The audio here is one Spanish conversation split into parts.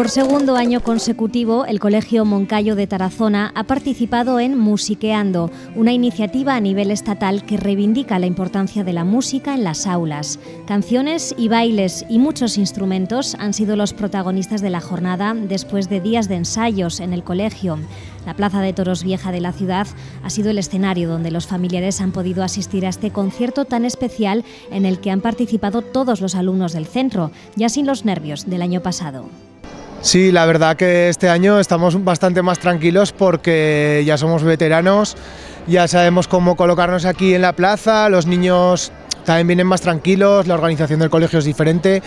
Por segundo año consecutivo, el Colegio Moncayo de Tarazona ha participado en Musiqueando, una iniciativa a nivel estatal que reivindica la importancia de la música en las aulas. Canciones y bailes y muchos instrumentos han sido los protagonistas de la jornada después de días de ensayos en el colegio. La Plaza de Toros Vieja de la ciudad ha sido el escenario donde los familiares han podido asistir a este concierto tan especial en el que han participado todos los alumnos del centro, ya sin los nervios del año pasado. Sí, la verdad que este año estamos bastante más tranquilos porque ya somos veteranos, ya sabemos cómo colocarnos aquí en la plaza, los niños también vienen más tranquilos, la organización del colegio es diferente,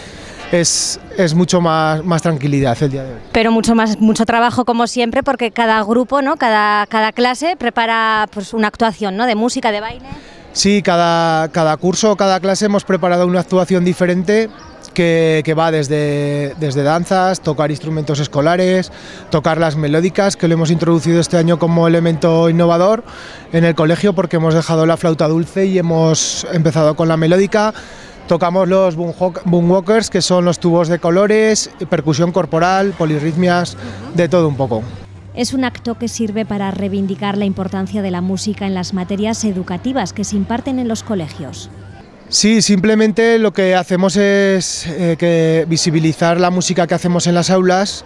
es, es mucho más, más tranquilidad el día de hoy. Pero mucho más mucho trabajo como siempre porque cada grupo, ¿no? cada, cada clase prepara pues, una actuación ¿no? de música, de baile. Sí, cada, cada curso, cada clase hemos preparado una actuación diferente que, que, va desde, desde danzas, tocar instrumentos escolares, tocar las melódicas, que lo hemos introducido este año como elemento innovador en el colegio porque hemos dejado la flauta dulce y hemos empezado con la melódica. Tocamos los boomwalkers, que son los tubos de colores, percusión corporal, polirritmias, de todo un poco. Es un acto que sirve para reivindicar la importancia de la música en las materias educativas que se imparten en los colegios. Sí, simplemente lo que hacemos es eh, que visibilizar la música que hacemos en las aulas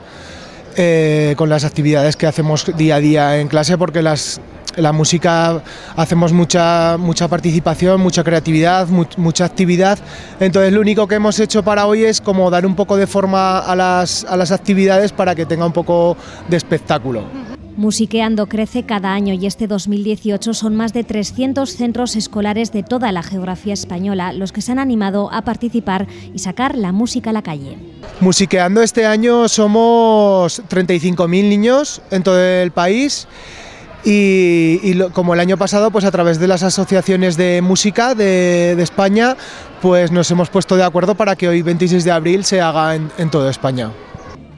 eh, con las actividades que hacemos día a día en clase, porque las, la música hacemos mucha, mucha participación, mucha creatividad, mu mucha actividad. Entonces lo único que hemos hecho para hoy es como dar un poco de forma a las, a las actividades para que tenga un poco de espectáculo. Musiqueando crece cada año y este 2018 son más de 300 centros escolares de toda la geografía española los que se han animado a participar y sacar la música a la calle. Musiqueando este año somos 35.000 niños en todo el país y, como el año pasado, pues a través de las asociaciones de música de, de, España, pues nos hemos puesto de acuerdo para que hoy 26 de abril se haga en, en toda España.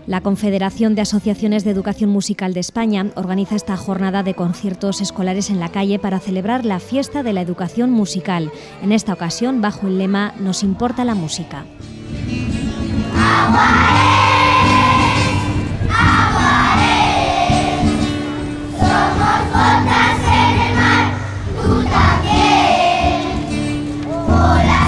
La Confederación de Asociaciones de Educación Musical de España organiza esta jornada de conciertos escolares en la calle para celebrar la fiesta de la educación musical, en esta ocasión bajo el lema Nos importa la música. Hola.